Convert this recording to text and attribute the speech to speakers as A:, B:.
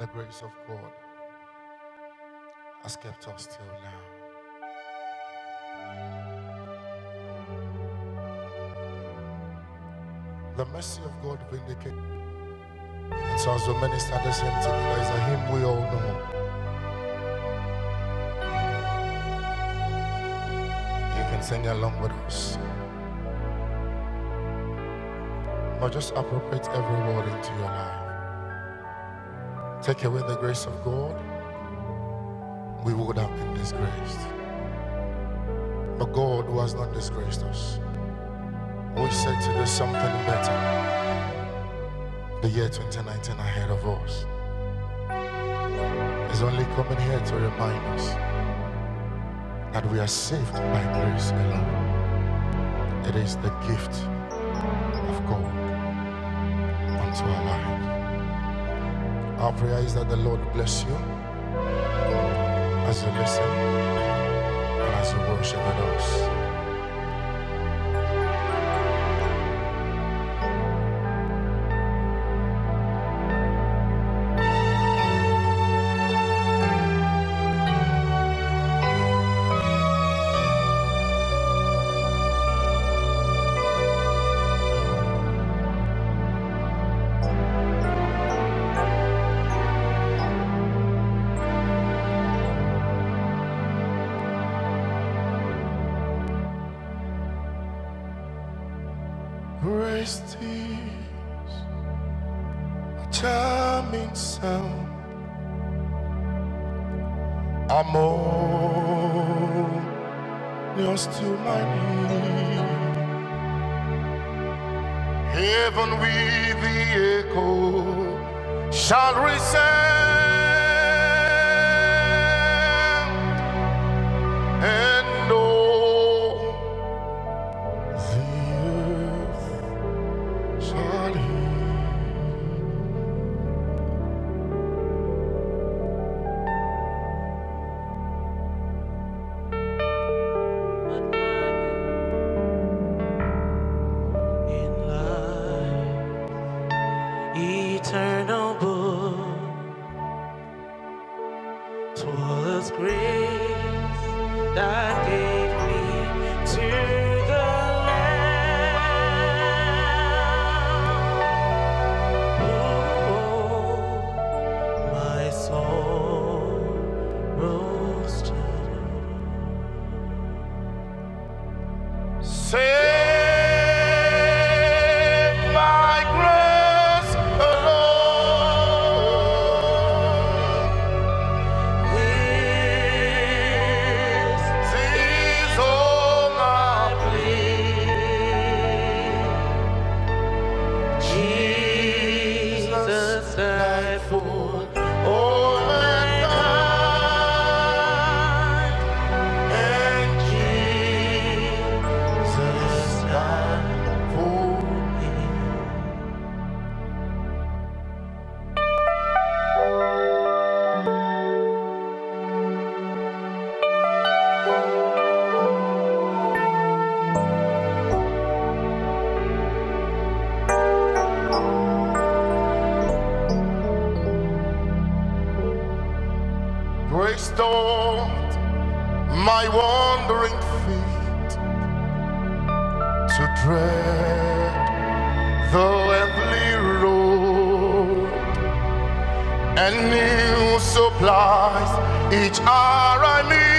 A: The grace of God has kept us till now. The mercy of God vindicated. And so as we minister this hymn together, is a hymn we all know. You can sing along with us. But just appropriate every word into your life. Take away the grace of God, we would have been disgraced. But God who has not disgraced us, we said to do something better. The year 2019 ahead of us is only coming here to remind us that we are saved by grace alone. It is the gift of God unto our lives. Our prayer is that the Lord bless you as you listen and as you worship with us. Grace is a charming sound. Harmonious to my ear. Heaven with the echo shall resound
B: Twas grace that gave me to the Lamb. Oh,
A: oh my soul oh. And new supplies each hour I need.